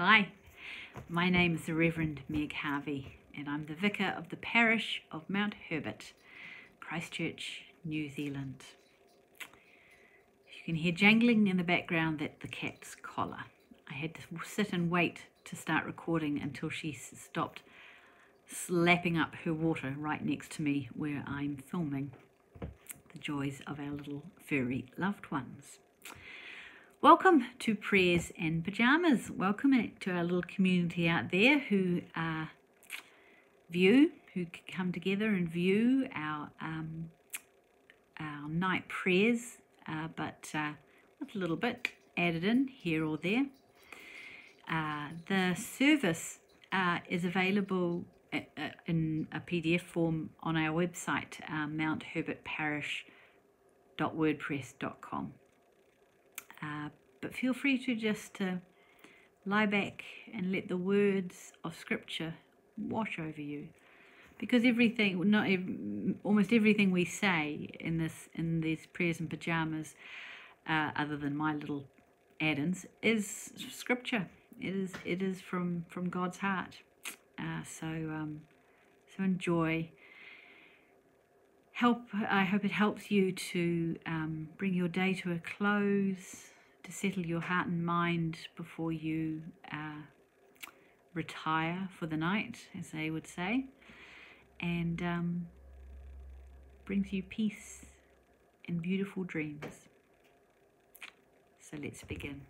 Hi, my name is the Reverend Meg Harvey, and I'm the vicar of the parish of Mount Herbert, Christchurch, New Zealand. You can hear jangling in the background, that the cat's collar. I had to sit and wait to start recording until she stopped slapping up her water right next to me where I'm filming the joys of our little furry loved ones. Welcome to Prayers and Pajamas. Welcome to our little community out there who uh, view, who come together and view our um, our night prayers, uh, but uh, with a little bit added in here or there. Uh, the service uh, is available uh, in a PDF form on our website, mountherbertparish.wordpress.com. Uh, but feel free to just uh, lie back and let the words of Scripture wash over you, because everything, not almost everything we say in this in these prayers and pajamas, uh, other than my little add-ins, is Scripture. It is it is from from God's heart. Uh, so um, so enjoy help i hope it helps you to um, bring your day to a close to settle your heart and mind before you uh, retire for the night as they would say and um, brings you peace and beautiful dreams. So let's begin.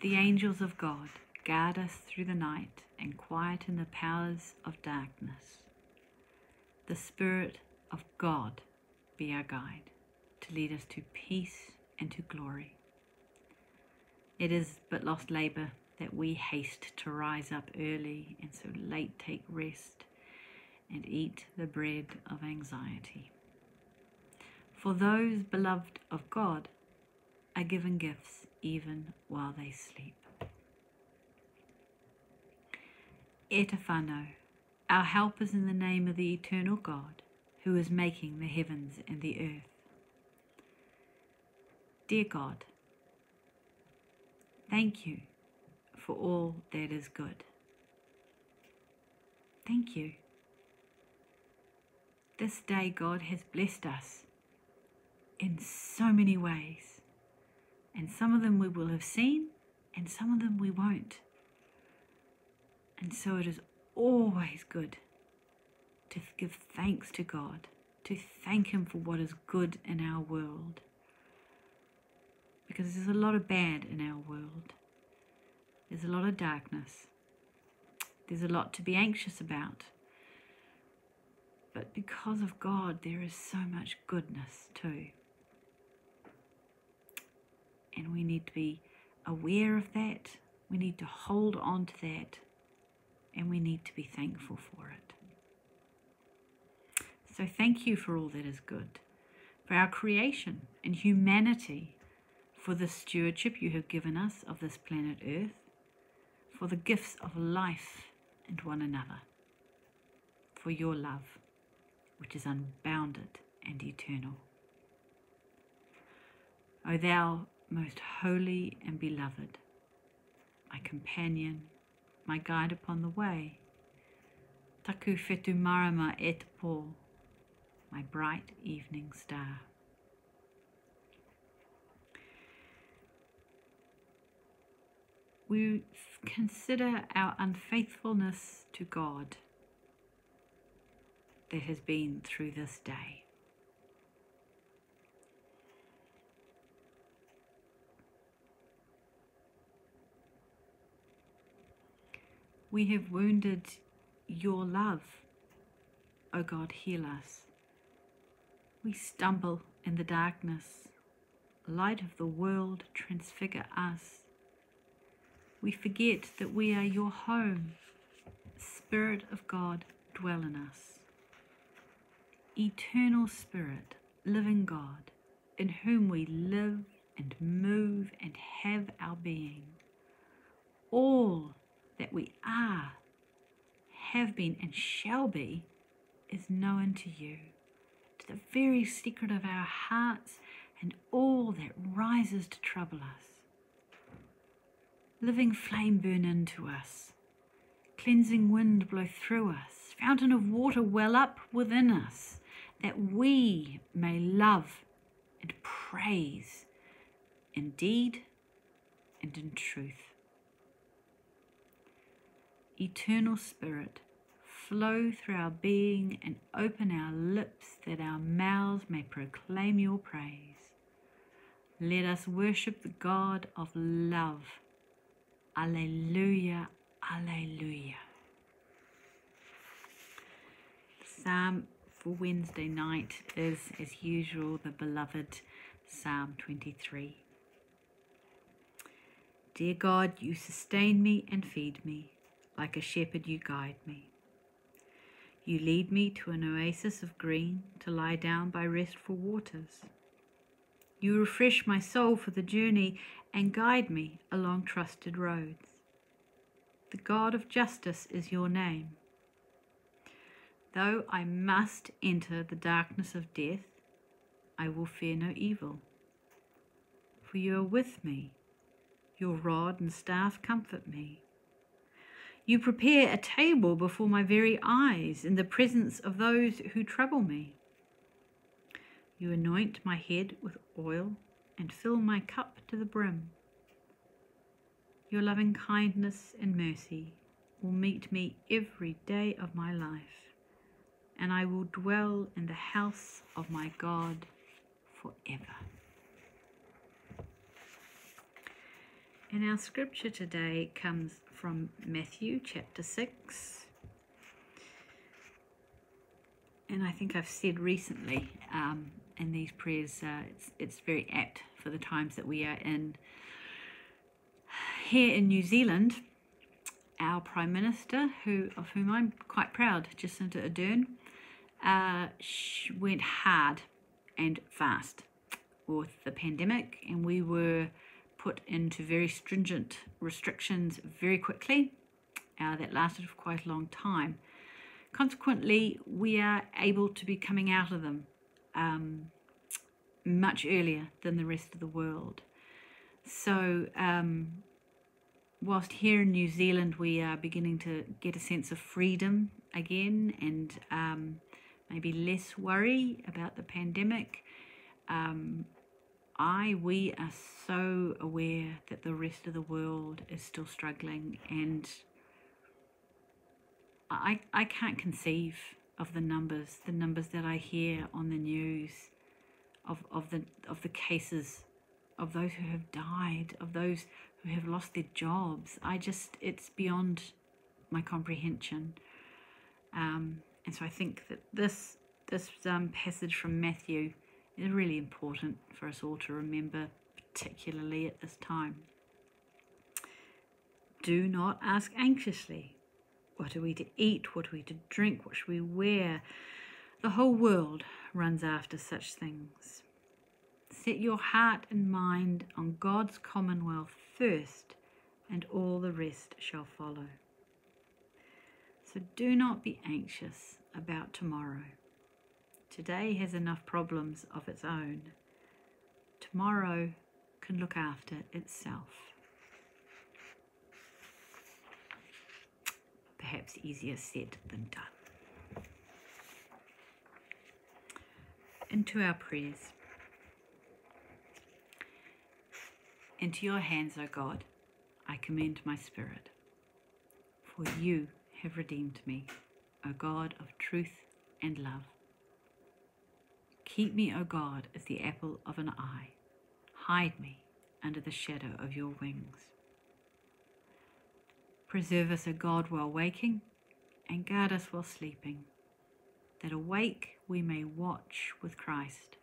The angels of god guard us through the night and quieten the powers of darkness. The Spirit of God be our guide to lead us to peace and to glory. It is but lost labour that we haste to rise up early and so late take rest and eat the bread of anxiety. For those beloved of God are given gifts even while they sleep. Etafano our help is in the name of the eternal God, who is making the heavens and the earth. Dear God, thank you for all that is good. Thank you. This day, God has blessed us in so many ways, and some of them we will have seen, and some of them we won't. And so it is always good to give thanks to God, to thank Him for what is good in our world. Because there's a lot of bad in our world, there's a lot of darkness, there's a lot to be anxious about. But because of God, there is so much goodness too. And we need to be aware of that. We need to hold on to that and we need to be thankful for it. So, thank you for all that is good, for our creation and humanity, for the stewardship you have given us of this planet Earth, for the gifts of life and one another, for your love, which is unbounded and eternal. O thou most holy and beloved, my companion, my guide upon the way. Taku whetu marama et po, my bright evening star. We consider our unfaithfulness to God that has been through this day. We have wounded your love. O oh God, heal us. We stumble in the darkness. Light of the world, transfigure us. We forget that we are your home. Spirit of God, dwell in us. Eternal Spirit, living God, in whom we live and move and have our being. All that we are, have been, and shall be is known to you, to the very secret of our hearts and all that rises to trouble us. Living flame burn into us, cleansing wind blow through us, fountain of water well up within us, that we may love and praise in deed and in truth. Eternal Spirit, flow through our being and open our lips that our mouths may proclaim your praise. Let us worship the God of love. Alleluia, Alleluia. The psalm for Wednesday night is, as usual, the beloved Psalm 23. Dear God, you sustain me and feed me. Like a shepherd, you guide me. You lead me to an oasis of green to lie down by restful waters. You refresh my soul for the journey and guide me along trusted roads. The God of justice is your name. Though I must enter the darkness of death, I will fear no evil. For you are with me, your rod and staff comfort me. You prepare a table before my very eyes in the presence of those who trouble me. You anoint my head with oil and fill my cup to the brim. Your loving kindness and mercy will meet me every day of my life, and I will dwell in the house of my God forever. And our scripture today comes from Matthew chapter 6. And I think I've said recently um, in these prayers, uh, it's, it's very apt for the times that we are in. Here in New Zealand, our Prime Minister, who of whom I'm quite proud, Jacinda Ardern, uh, went hard and fast with the pandemic, and we were put into very stringent restrictions very quickly. Uh, that lasted for quite a long time. Consequently, we are able to be coming out of them um, much earlier than the rest of the world. So, um, whilst here in New Zealand we are beginning to get a sense of freedom again and um, maybe less worry about the pandemic, um, I, we are so aware that the rest of the world is still struggling, and I, I can't conceive of the numbers, the numbers that I hear on the news, of, of the of the cases, of those who have died, of those who have lost their jobs. I just, it's beyond my comprehension. Um, and so I think that this this um, passage from Matthew is really important for us all to remember, particularly at this time. Do not ask anxiously what are we to eat? What are we to drink? What should we wear? The whole world runs after such things. Set your heart and mind on God's commonwealth first, and all the rest shall follow. So do not be anxious about tomorrow. Today has enough problems of its own. Tomorrow can look after itself. Perhaps easier said than done. Into our prayers. Into your hands, O God, I commend my spirit. For you have redeemed me, O God of truth and love. Keep me, O God, as the apple of an eye. Hide me under the shadow of your wings. Preserve us, O God, while waking, and guard us while sleeping, that awake we may watch with Christ,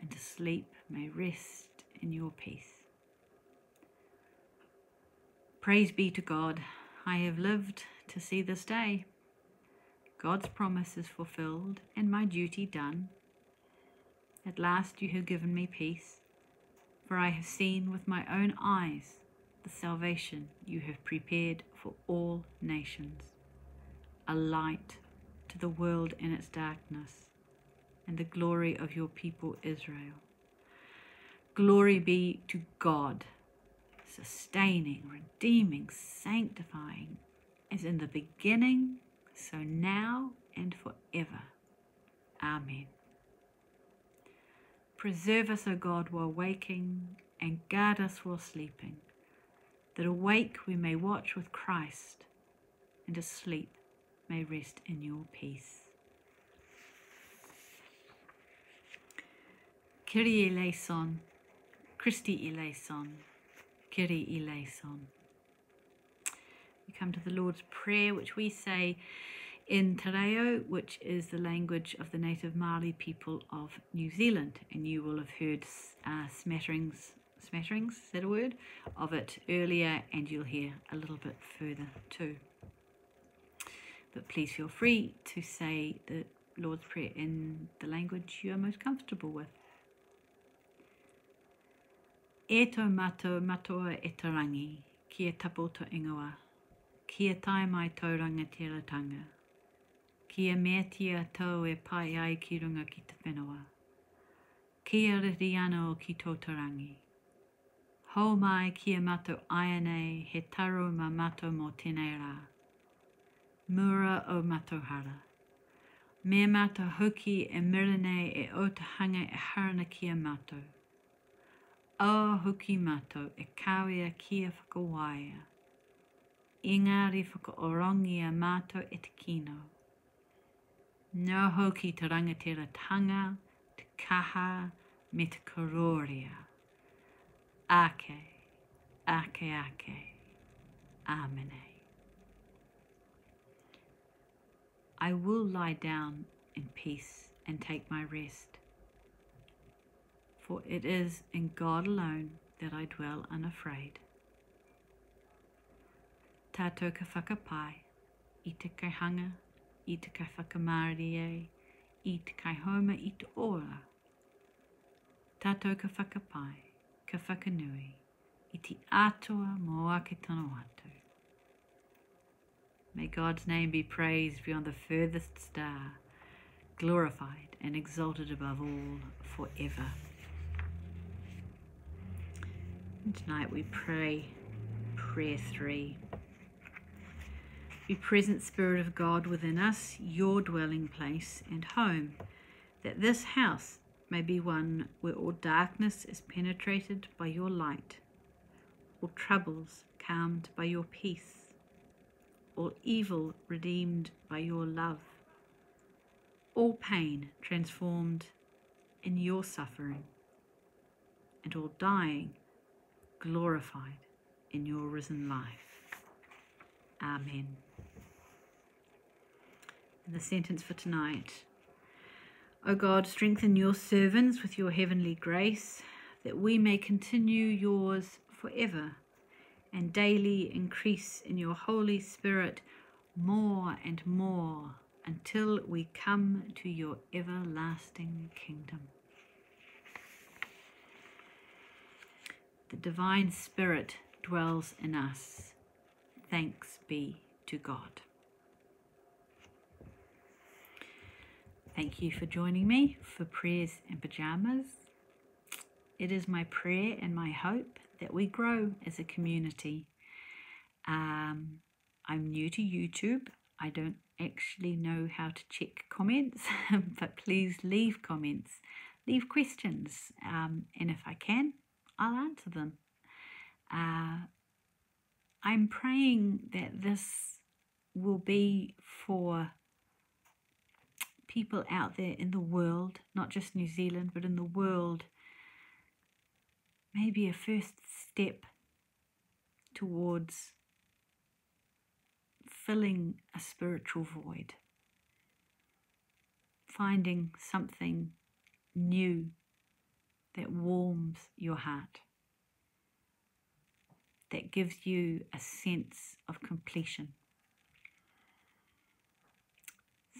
and to sleep may rest in your peace. Praise be to God, I have lived to see this day. God's promise is fulfilled and my duty done. At last you have given me peace, for I have seen with my own eyes salvation you have prepared for all nations, a light to the world in its darkness, and the glory of your people Israel. Glory be to God sustaining, redeeming, sanctifying, as in the beginning, so now and forever. Amen. Preserve us, O God, while waking, and guard us while sleeping, that awake we may watch with Christ, and asleep may rest in your peace. Kyrie eleison, Christe eleison, Kyrie eleison. We come to the Lord's Prayer, which we say in Te Reo, which is the language of the native Maori people of New Zealand. And you will have heard uh, smatterings, smatterings, is that a word, of it earlier, and you'll hear a little bit further too. But please feel free to say the Lord's Prayer in the language you are most comfortable with. E tō mātou matoa e tarangi, ki e tapoto ingoa, ki e tai mai tauranga tiratanga, ki e mea tau e pai ai ki runga ki te whenua, ki e riri ana o ki tō tarangi. Hau mai ki e mātou ai he taro ma mātou mō tēnei rā. Mura o mātou hara. Me mātou hoki e miranei e o hanga e harana ki e mātou. Aua hoki mato e kawea kia whakawaia. Engari whakaorongi a mato e te kino. Nō hoki te rangatira tanga, te kaha, me te kororia. Ake, ake, ake. Amene. I will lie down in peace and take my rest for it is in God alone that I dwell unafraid. Tātou ka whakapai, i te kai hanga, i te kai whakamārie, i te kai homa i te ora. Tātou ka whakapai, ka whakanui, i te atua mo ake tano atu. May God's name be praised beyond the furthest star, glorified and exalted above all forever. And tonight we pray prayer three. Be present, Spirit of God, within us, your dwelling place and home, that this house may be one where all darkness is penetrated by your light, all troubles calmed by your peace, all evil redeemed by your love, all pain transformed in your suffering, and all dying glorified in your risen life. Amen. And the sentence for tonight O God, strengthen your servants with your heavenly grace, that we may continue yours forever and daily increase in your Holy Spirit more and more until we come to your everlasting kingdom. The divine spirit dwells in us. Thanks be to God. Thank you for joining me for prayers and pajamas. It is my prayer and my hope that we grow as a community. Um, I'm new to YouTube. I don't actually know how to check comments, but please leave comments, leave questions, um, and if I can, I'll answer them. Uh, I'm praying that this will be for people out there in the world, not just New Zealand, but in the world, maybe a first step towards filling a spiritual void, finding something new that warms your heart, that gives you a sense of completion.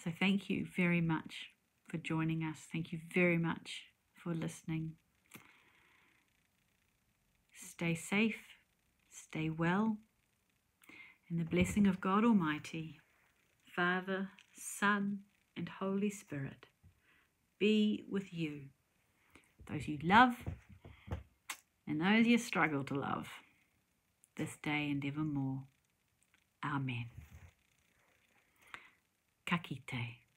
So, thank you very much for joining us. Thank you very much for listening. Stay safe, stay well, and the blessing of God Almighty, Father, Son, and Holy Spirit be with you those you love, and those you struggle to love. this day and evermore. Amen. Ka kite.